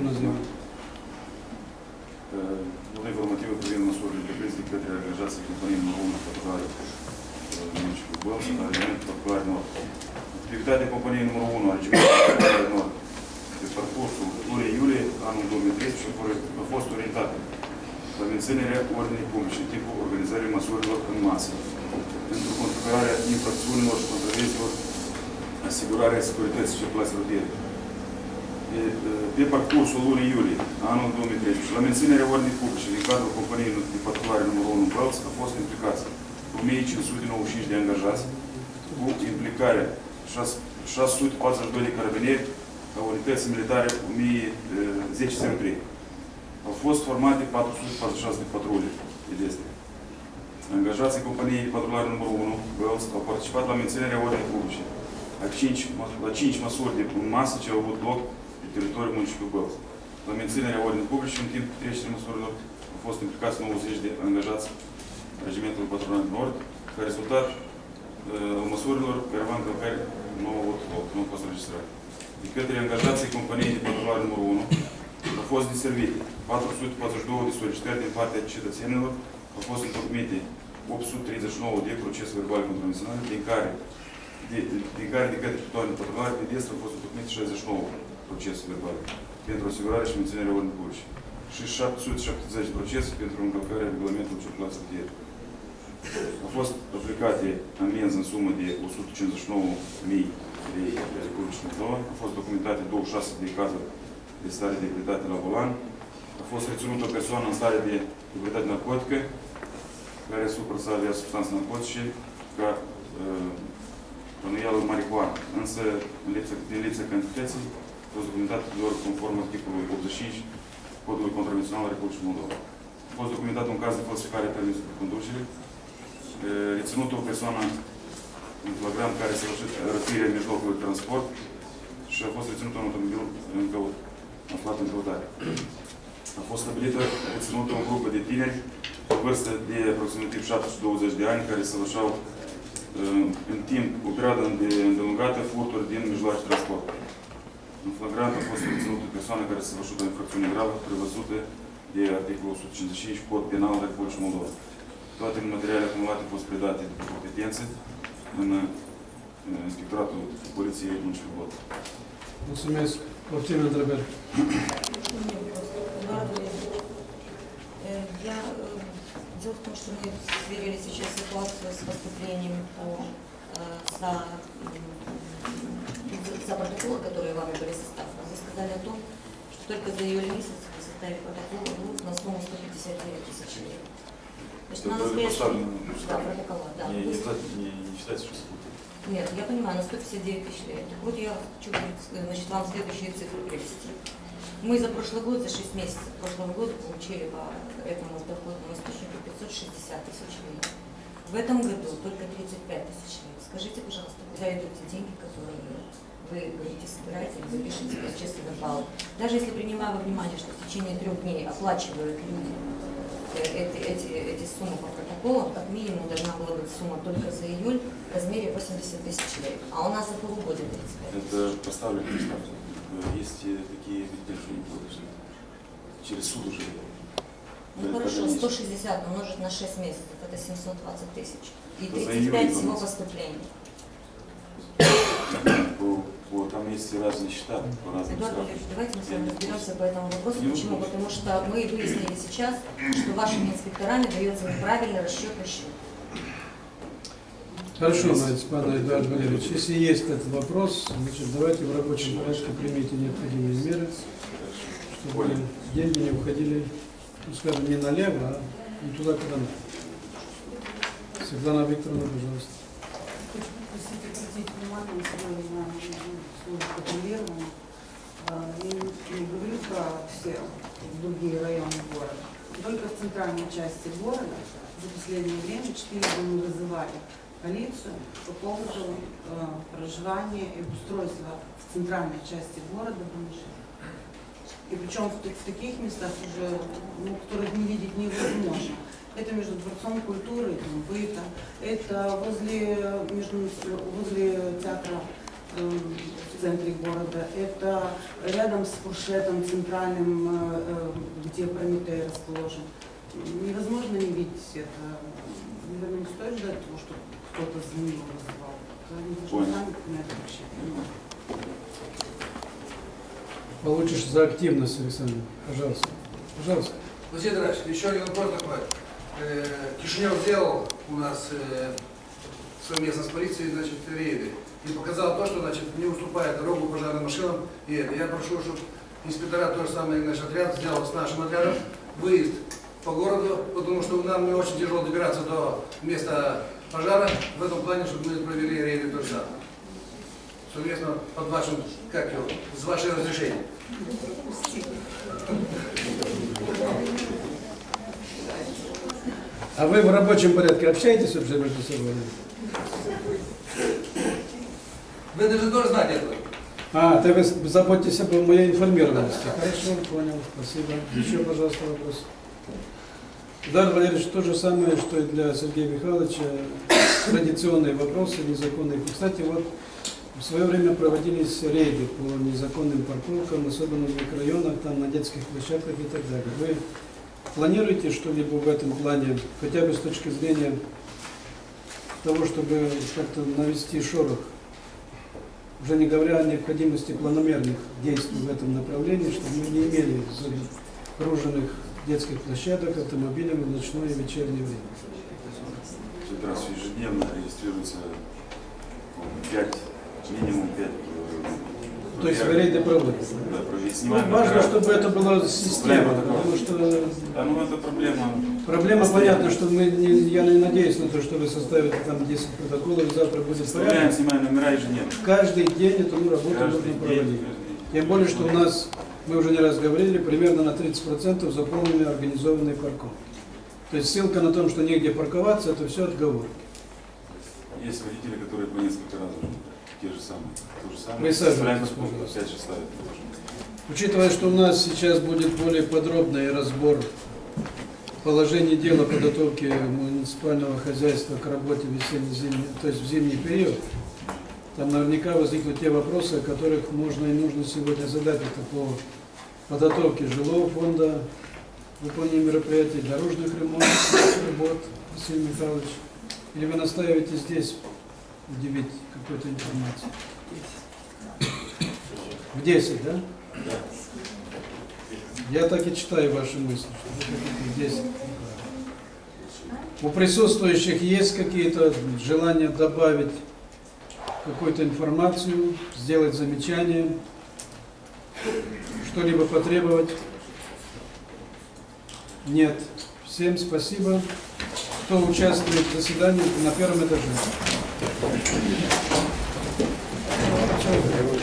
Bună ziua! Uh, Nota informativă privind măsurile de preț de către angajații companiei Mărum Păturare uh, Municipul Bălți, care numit Păturare Nord. Activitatea companiei numărul 1 a regimentului Păturare Nord pe parcursul lunii iulie anul 2013 a fost orientată la menținerea ordinii publice în timpul organizării măsurilor în masă pentru controlarea infracțiunilor și contravenților, asigurarea securității și plasării pe, pe parcursul lunii iulie, anul 2013, la menținerea ordinii publice din cadrul companiei de patrulare numărul 1 Bălț, a fost implicați 1595 de angajați, cu implicarea 642 de carabinieri, a unității militare 1010 SM3. Au fost formate 446 de patrule pedestre. Angajații companiei de patrulare numărul 1, Wells, au participat la menținerea ordinii publice, la 5, la 5 măsuri de în masă ce au avut loc pe trecerii măsurilor, au fost implicați 90 de angajați regimentului patrulare nord, ca rezultat al măsurilor, caravan care nu au avut loc, nu au fost înregistrate. De către angajații companiei de patrulare numărul 1, au fost deservite 442 de solicitări din partea cetățenilor, au fost întocmite 839 de procese verbale contravenționale, din care de, din care de către toate patronare de est au fost întocmite 69 procese verbale pentru asigurarea și menținerea ordinii publice și 770 procese pentru încălcarea regulamentului circulației rutiere. Au fost aplicate amenzi în sumă de 159.000 de Republici Moldova, au fost documentate 26 de cazuri de stare de ebritate la volan. A fost reținută o persoană în stare de ebritate narcotică, care supra să avea substanțe narcotice, ca uh, bănuială marihuana. Însă, în lipsa, din lipsa cantității, a fost documentat doar conform articolului 85 Codului Contravențional al Republicii Moldova. A fost documentat un caz de falsificare a permisului de conducere, uh, reținută o persoană în flagrant care s-a rășit răpirea mijlocului de transport și a fost reținut un automobil în căut aflat în căutare. A fost stabilită, reținută o grupă de tineri cu vârstă de aproximativ 720 de ani care săvârșeau în timp, o perioadă îndelungată, furturi din mijloace de transport. În flagrant a fost reținută persoană care săvârșit o infracțiune gravă prevăzută de articolul 155 Cod Penal al Republicii Moldova. Toate materialele acumulate au fost predate de competențe în Inspectoratul Poliției Municipiului Bot. Mulțumesc. Poftim întrebări. Я, дело в том, что мы сверили сейчас ситуацию с поступлениями по, за, за протоколы, которые вами были составлены. Вы сказали о том, что только за июль месяц вы составили протокол на сумму 159 тысяч лет. Значит, Это на были настоящий- поставлены Да, протокола, да. Не, не, не, не считайте, что Нет, я понимаю, на 159 тысяч лет. Так Вот я хочу значит, вам следующие цифры привести. Мы за прошлый год, за 6 месяцев прошлого года получили по этому доходному источнику 560 тысяч лет. В этом году только 35 тысяч лет. Скажите, пожалуйста, куда идут те деньги, которые вы говорите, собираете, вы запишите в честный балл. Даже если принимая во внимание, что в течение трех дней оплачивают люди э, эти, эти, эти суммы по протоколам, как минимум должна была быть сумма только за июль в размере 80 тысяч лет. А у нас за полугодие 35 тысяч. Это поставлено, Есть такие что не платят. Через суд уже. Ну хорошо, конечно. 160 умножить на 6 месяцев, это 720 тысяч. И Это за 35 июль всего поступлений. По- по- Там есть разные счета по разным Эдуард. Валерьевич, давайте мы с вами разберемся по этому вопросу. Почему? Потому что мы выяснили сейчас, что вашими инспекторами дается неправильный расчетный счет. Хорошо, пан Эдуард Валерьевич, если есть этот вопрос, значит, давайте в рабочем порядке примите необходимые меры, чтобы деньги не уходили, скажем, не налево, а не туда, куда надо. Светлана Викторовна, пожалуйста. Хочу попросить обратить внимание сегодня на службу. А, Я не говорю про все другие районы города. Только в центральной части города за последнее время четырежды мы вызывали полицию по поводу э, проживания и устройства в центральной части города бомжей. И причем в, в таких местах уже, ну, которых не видеть невозможно. Это между Дворцом культуры, там, быта, это возле, между, возле театра эм, в центре города, это рядом с фуршетом центральным, э, э, где Прометей расположен. Невозможно не видеть это. Наверное, не стоит ждать того, что кто-то него вызывал. Они должны сами на это внимание. Получишь за активность, Александр. Пожалуйста. Пожалуйста. Владимир Ильич, еще один вопрос такой. Э, Кишинев сделал у нас э, совместно с полицией значит, рейды и показал то, что значит, не уступает дорогу пожарным машинам. И это. я прошу, чтобы инспектора то же самое наш отряд сделал с нашим отрядом выезд по городу, потому что нам не очень тяжело добираться до места пожара. В этом плане, чтобы мы провели рейды то же самое. Совместно под вашим, как его, с вашей разрешением. А вы в рабочем порядке общаетесь вообще между собой? Вы даже тоже знаете это. А, то вы заботитесь об моей информированности. Хорошо, понял, спасибо. Еще, пожалуйста, вопрос. Дар Валерьевич, то же самое, что и для Сергея Михайловича, традиционные вопросы, незаконные. Кстати, вот в свое время проводились рейды по незаконным парковкам, особенно в микрорайонах, там на детских площадках и так далее. Вы планируете что-либо в этом плане, хотя бы с точки зрения того, чтобы как-то навести шорох уже не говоря о необходимости планомерных действий в этом направлении, чтобы мы не имели загруженных детских площадок автомобилями в ночное и вечернее время. Как раз ежедневно регистрируется по-моему, пять, минимум пять. э, То есть вы рейды проводите. Да, провели. Ну, важно, чтобы это была система, потому что Да, ну это проблема. проблема понятна, что мы, не- я не надеюсь на то, что вы составите там 10 протоколов, и завтра будет порядок. снимаем номера ежедневно. Каждый день эту работу Каждый нужно проводить. день. Тем более, что у нас, мы уже не раз говорили, примерно на 30% заполнены организованные парковки. То есть ссылка на том, что негде парковаться, это все отговорки. Есть водители, которые по несколько раз уже те же самые. То же самое. Парковку, пожалуйста. опять же ставят. Учитывая, что у нас сейчас будет более подробный разбор положений дела подготовки муниципального хозяйства к работе в весенне-зимний, то есть в зимний период, там наверняка возникнут те вопросы, о которых можно и нужно сегодня задать. Это по подготовке жилого фонда, выполнению мероприятий, дорожных ремонтов, работ, Василий Михайлович. Или вы настаиваете здесь удивить какой-то информацией? В 10, да? Я так и читаю ваши мысли, что вы хотите в 10. У присутствующих есть какие-то желания добавить какую-то информацию, сделать замечание, что-либо потребовать? Нет. Всем спасибо. Кто участвует в заседании на первом этаже. Thank you.